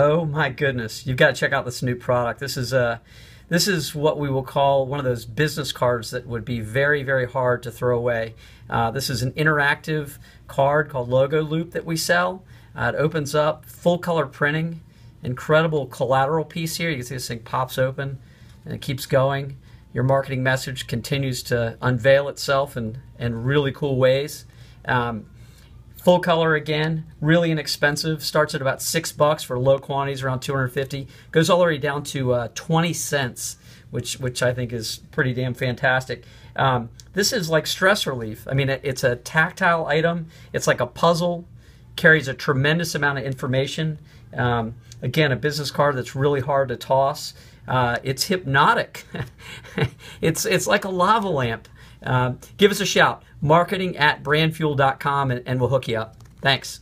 Oh my goodness! You've got to check out this new product. This is a, this is what we will call one of those business cards that would be very, very hard to throw away. Uh, this is an interactive card called Logo Loop that we sell. Uh, it opens up, full color printing, incredible collateral piece here. You can see this thing pops open and it keeps going. Your marketing message continues to unveil itself in, in really cool ways. Um, Full color again, really inexpensive. Starts at about six bucks for low quantities, around 250. Goes all the way down to uh, 20 cents, which which I think is pretty damn fantastic. Um, this is like stress relief. I mean, it's a tactile item. It's like a puzzle. Carries a tremendous amount of information. Um, again, a business card that's really hard to toss. Uh, it's hypnotic. it's it's like a lava lamp. Uh, give us a shout. Marketing at brandfuel.com and, and we'll hook you up. Thanks.